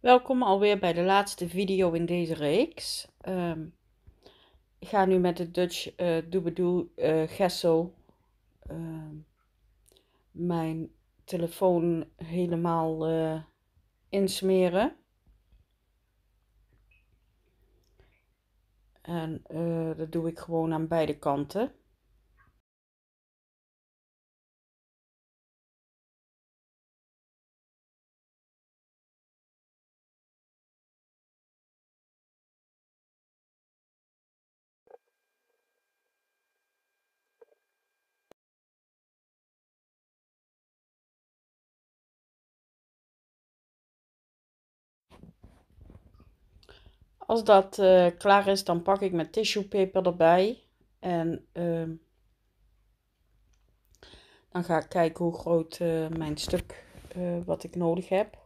Welkom alweer bij de laatste video in deze reeks. Ehm, ik ga nu met de Dutch uh, Doobadoo uh, Gesso uh, mijn telefoon helemaal uh, insmeren. En dat doe ik gewoon aan beide kanten. Als dat uh, klaar is, dan pak ik mijn tissue paper erbij. En uh, dan ga ik kijken hoe groot uh, mijn stuk uh, wat ik nodig heb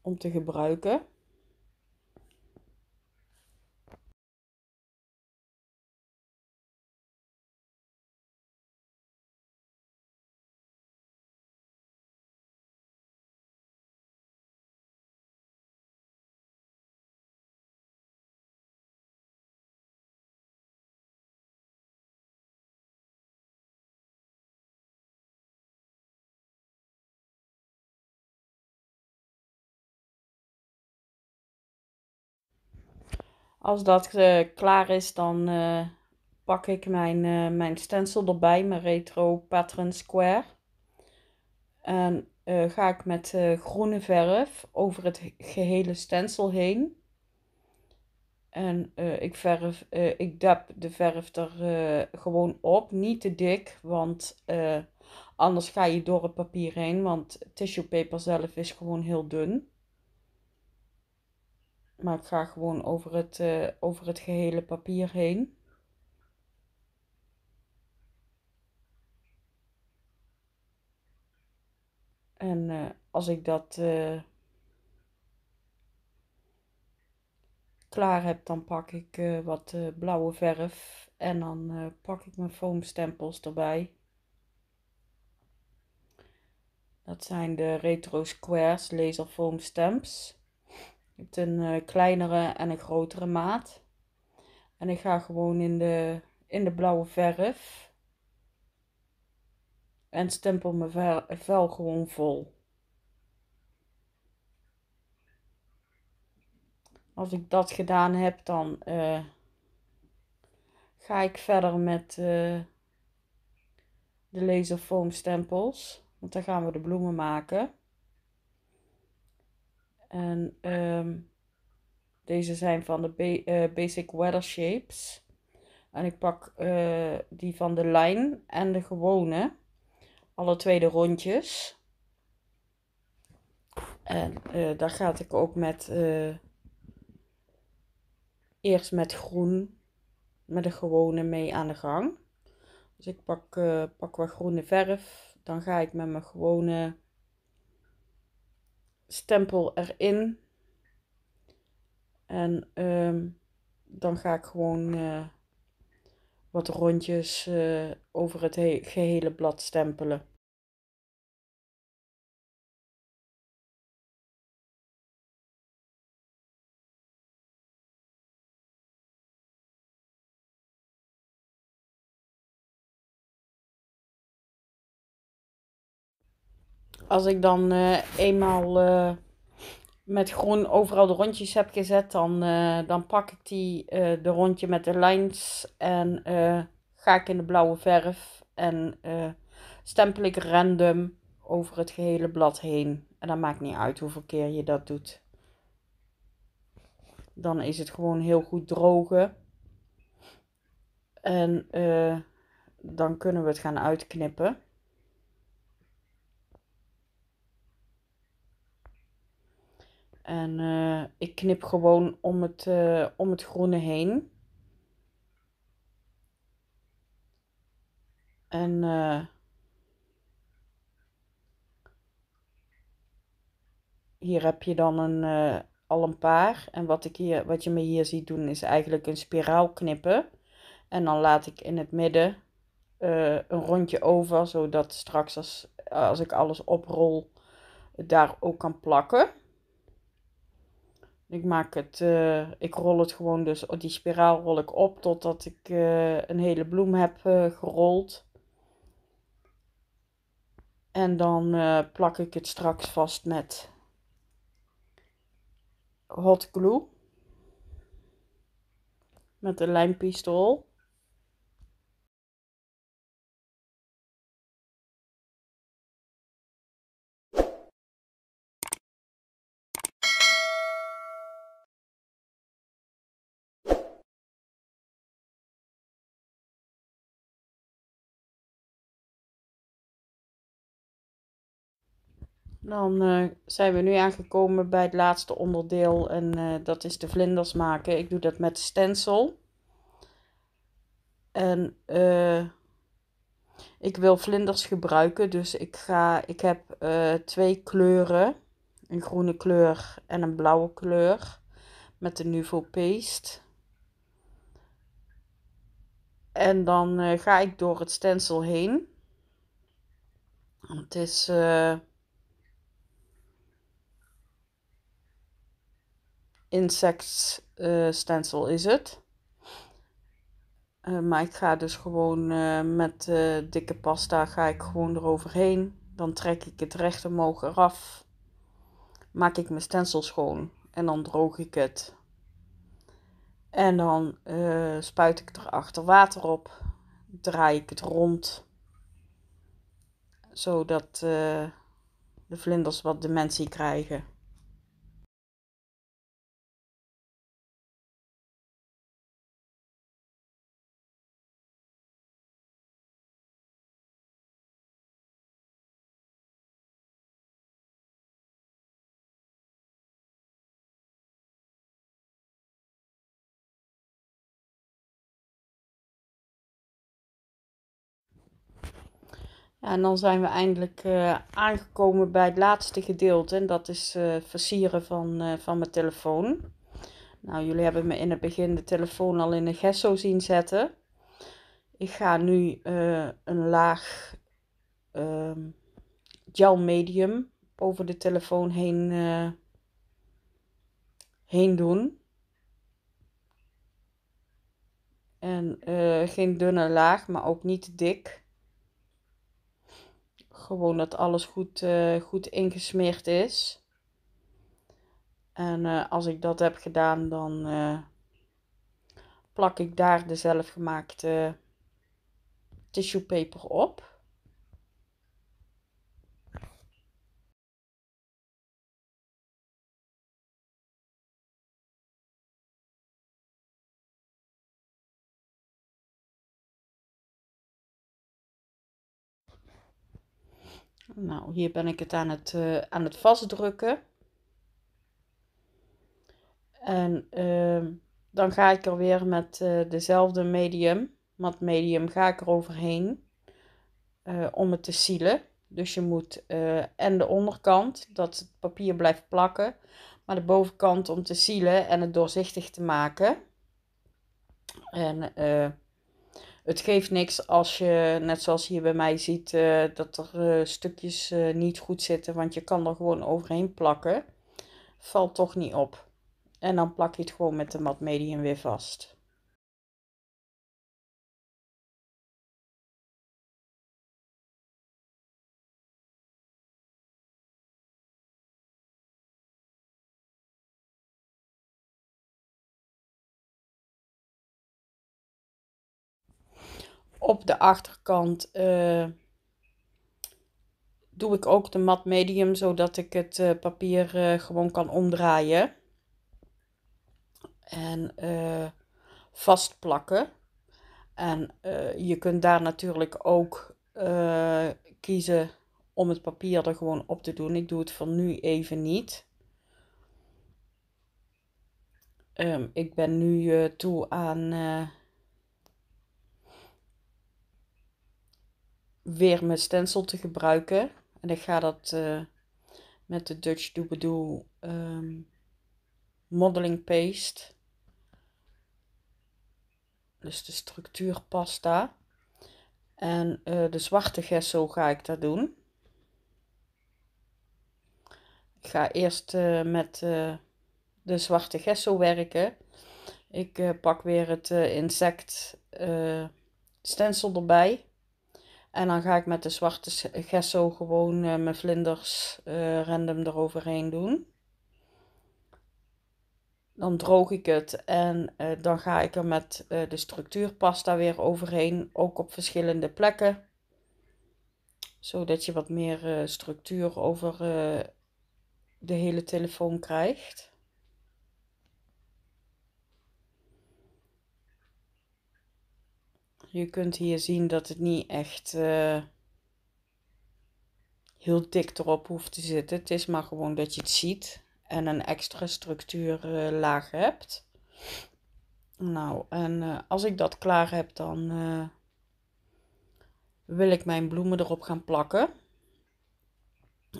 om te gebruiken. Als dat uh, klaar is, dan uh, pak ik mijn, uh, mijn stencil erbij, mijn Retro Pattern Square. En ga ik met groene verf over het gehele stencil heen. En ik, verf, ik dab de verf er gewoon op, niet te dik, want anders ga je door het papier heen, want tissue paper zelf is gewoon heel dun. Maar ik ga gewoon over het, uh, over het gehele papier heen. En uh, als ik dat uh, klaar heb, dan pak ik wat blauwe verf en dan pak ik mijn foamstempels erbij. Dat zijn de Retro Squares Laser Foam Stamps. Je hebt een uh, kleinere en een grotere maat. En ik ga gewoon in de, in de blauwe verf. En stempel mijn vel, gewoon vol. Als ik dat gedaan heb, dan uh, ga ik verder met uh, de laser foam stempels. Want dan gaan we de bloemen maken. En um, deze zijn van de uh, Basic Weather Shapes. En ik pak uh, die van de line en de gewone. Alle twee de rondjes. En uh, daar ga ik ook met... eerst met groen. Met de gewone mee aan de gang. Dus ik pak, pak wat groene verf. Dan ga ik met mijn gewone stempel erin. En um, dan ga ik gewoon uh, wat rondjes uh, over het gehele blad stempelen. Als ik dan uh, eenmaal uh, met groen overal de rondjes heb gezet, dan, uh, dan pak ik die, de rondje met de lines en ga ik in de blauwe verf en stempel ik random over het gehele blad heen. En dat maakt niet uit hoeveel keer je dat doet. Dan is het gewoon heel goed drogen. En dan kunnen we het gaan uitknippen. En uh, ik knip gewoon om het, uh, om het groene heen. En uh, hier heb je dan een, al een paar. En wat, ik hier, wat je me hier ziet doen is eigenlijk een spiraal knippen. En dan laat ik in het midden een rondje over, zodat straks als, als ik alles oprol, daar ook kan plakken. Ik maak het, uh, ik rol het gewoon dus, die spiraal rol ik op totdat ik uh, een hele bloem heb uh, gerold. En dan plak ik het straks vast met hot glue. Met een lijmpistool. Dan uh, zijn we nu aangekomen bij het laatste onderdeel en uh, dat is de vlinders maken. Ik doe dat met stencil. En uh, ik wil vlinders gebruiken, dus ik, ga, ik heb twee kleuren. Een groene kleur en een blauwe kleur met de Nuvo Paste. En dan ga ik door het stencil heen. Het is... insect uh, stencil is het. Uh, maar ik ga dus gewoon uh, met dikke pasta ga ik gewoon eroverheen. Dan trek ik het recht omhoog eraf. Maak ik mijn stencil schoon. En dan droog ik het. En dan spuit ik erachter water op. Draai ik het rond. Zodat de vlinders wat dimensie krijgen. En dan zijn we eindelijk uh, aangekomen bij het laatste gedeelte. En dat is uh, versieren van, uh, van mijn telefoon. Nou, jullie hebben me in het begin de telefoon al in een gesso zien zetten. Ik ga nu een laag ehm, gel medium over de telefoon heen, heen doen. En geen dunne laag, maar ook niet dik. Gewoon dat alles goed, uh, goed ingesmeerd is. En uh, als ik dat heb gedaan, dan uh, plak ik daar de zelfgemaakte tissue paper op. Nou, hier ben ik het aan het, uh, aan het vastdrukken. En uh, dan ga ik er weer met uh, dezelfde medium, mat medium, ga ik er overheen eh, om het te sielen. Dus je moet en de onderkant, dat het papier blijft plakken, maar de bovenkant om te sielen en het doorzichtig te maken. En het geeft niks als je, net zoals hier bij mij ziet, uh, dat er uh, stukjes uh, niet goed zitten, want je kan er gewoon overheen plakken. Valt toch niet op. En dan plak je het gewoon met de mat medium weer vast. Op de achterkant uh, doe ik ook de mat medium, zodat ik het uh, papier uh, gewoon kan omdraaien. En vastplakken. En je kunt daar natuurlijk ook kiezen om het papier er gewoon op te doen. Ik doe het voor nu even niet. Um, ik ben nu toe aan weer mijn stencil te gebruiken. En ik ga dat uh, met de Dutch Doobadoo um, modeling paste. Dus de structuurpasta. En uh, de zwarte gesso ga ik dat doen. Ik ga eerst uh, met de zwarte gesso werken. Ik pak weer het insect stencil erbij. En dan ga ik met de zwarte gesso gewoon mijn vlinders random eroverheen doen. Dan droog ik het en dan ga ik er met de structuurpasta weer overheen. Ook op verschillende plekken zodat je wat meer structuur over de hele telefoon krijgt. Je kunt hier zien dat het niet echt uh, heel dik erop hoeft te zitten. Het is maar gewoon dat je het ziet en een extra structuurlaag uh, hebt. Nou, en uh, als ik dat klaar heb, dan wil ik mijn bloemen erop gaan plakken.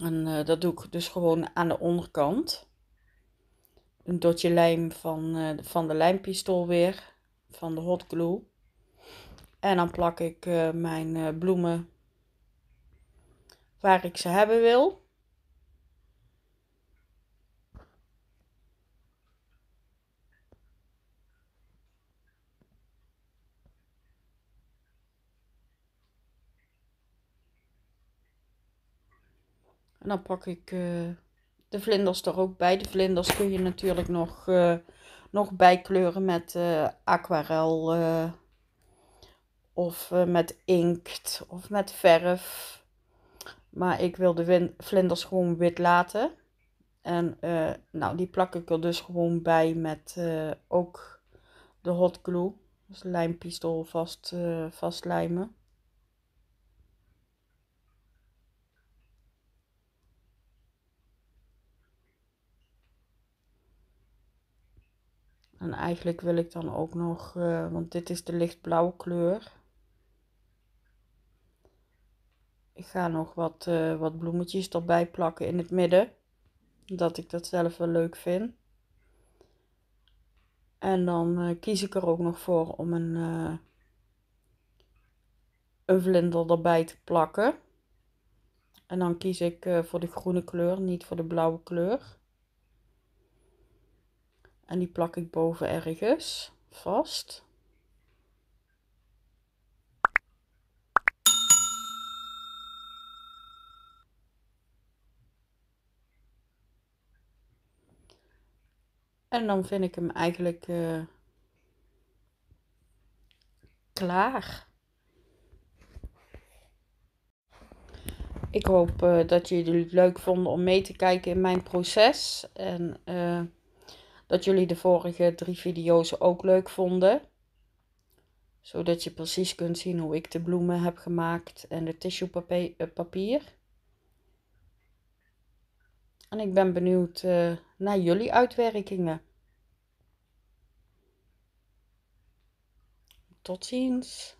En dat doe ik dus gewoon aan de onderkant. Een dotje lijm van, van de lijmpistool weer, van de hot glue. En dan plak ik uh, mijn bloemen waar ik ze hebben wil. En dan pak ik uh, de vlinders er ook bij. De vlinders kun je natuurlijk nog, nog bijkleuren met aquarel of met inkt of met verf. Maar ik wil de vlinders gewoon wit laten. En nou, die plak ik er dus gewoon bij met ook de hot glue. Dus lijmpistool vast, vastlijmen. En eigenlijk wil ik dan ook nog, want dit is de lichtblauwe kleur. Ik ga nog wat, uh, wat bloemetjes erbij plakken in het midden. Dat ik dat zelf wel leuk vind. En dan uh, kies ik er ook nog voor om een, een vlinder erbij te plakken. En dan kies ik voor de groene kleur, niet voor de blauwe kleur. En die plak ik boven ergens vast. En dan vind ik hem eigenlijk uh, klaar. Ik hoop uh, dat jullie het leuk vonden om mee te kijken in mijn proces. En uh, dat jullie de vorige drie video's ook leuk vonden. Zodat je precies kunt zien hoe ik de bloemen heb gemaakt en de tissue eh, papier. En ik ben benieuwd uh, naar jullie uitwerkingen. Tot ziens.